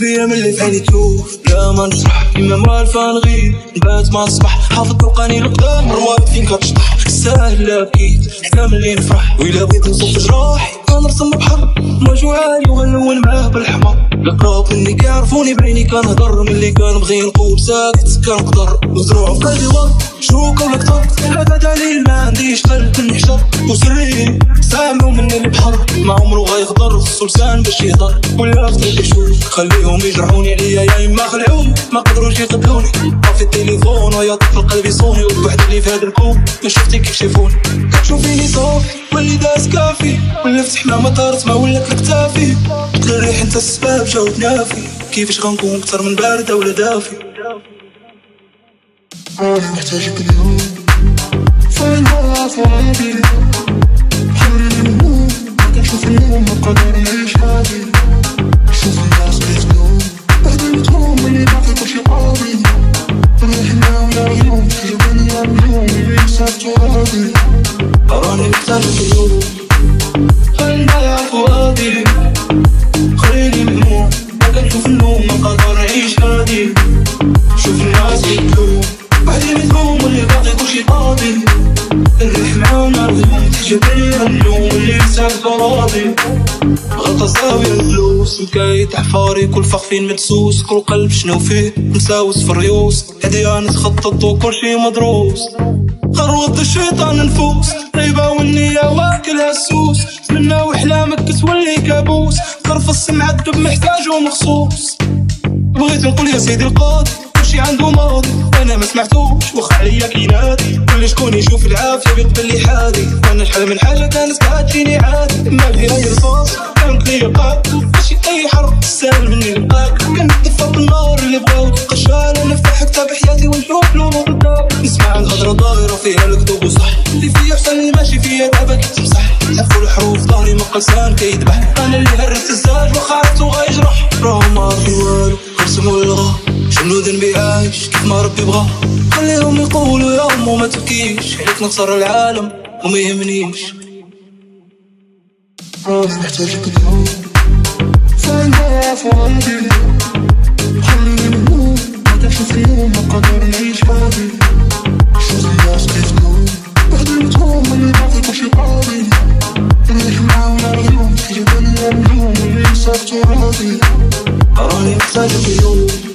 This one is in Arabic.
بيا من اللي فاني تشوف لا ما نشرح كيما موالفة نغيب نبات ما نصبح حافظ بقاني القدام رواد فين كتشطح؟ ساهل لا بكيت حكام اللي نفرح وإلا بغيت نصف جراحي غنرسم بحر. موجو عالي وغنلون معاه بالحمر. القراب مني كيعرفوني بعيني كنهضر ملي كنبغي نقول ساكت. كنقدر مزروع في قلبي ورد شروق ولا كتر هذا دليل ما عنديش قلب نحشر وسري سامعوا مني البحر. ما عمرو غيخضر خصو لسان باش يهضر ولا خدي يشوف خليهم يجرحوني. عليا يا اما خلعوني ما قدروش يقبلوني. طفي التليفون ويا طفل قلبي صوني. وبحد اللي في هذا الكون. ما شفتي كيف شافوني؟ كتشوفيني صافي واللي داز كافي ولا فتح ما مطارت ما ولات لكتافي قلت الريح انت السباب جاوب نافي. كيفاش غنكون أكثر من باردة ولا دافي؟ أنا محتاجك اليوم فين حوري الهموم ما كنشوف اليوم ما نعيش شوف الناس اللي باقي قاضي. اليوم تجيبني اليوم اللي اليوم خلينا نضيع فؤادي خليني مهموم ما كنشوف النوم ما ساوية الفلوس مكايت حفاري كل فخ فين مدسوس كل قلب شنو فيه مساوس في الريوس هدية نتخطط وكل شي مدروس. خروط الشيطان نفوس. ريبة والنية واكلها السوس. منا وحلامك تولي كابوس. طرف السمعة الدب محتاجه مخصوص بغيت نقول يا سيدي القاضي كلشي عنده ماضي. أنا ما سمعتوش واخا عليا كينادي. كل شكون يشوف العافية بيقبل لي حادي. أنا شحال من حاجة كانت كتجيني عادي. ما بغي غير كانت لي قاك ماشي أي حرب سهل مني فيها الكذوب وصح اللي فيا حسن اللي ماشي فيا دابا كيتمسح حفوا الحروف ظهري ما قلسان كيذبح أنا اللي هربت الزاج وخا عرفتو غيجرح راه ما في والو رسم والغا شنو ذنبي عايش؟ كيف ما ربي بغا خليهم يقولوا يا أمو ما تبكيش. عليك نخسر العالم وما يهمنيش. محتاجك اليوم. فين هو ترابي راني محتاجك اليوم خلينا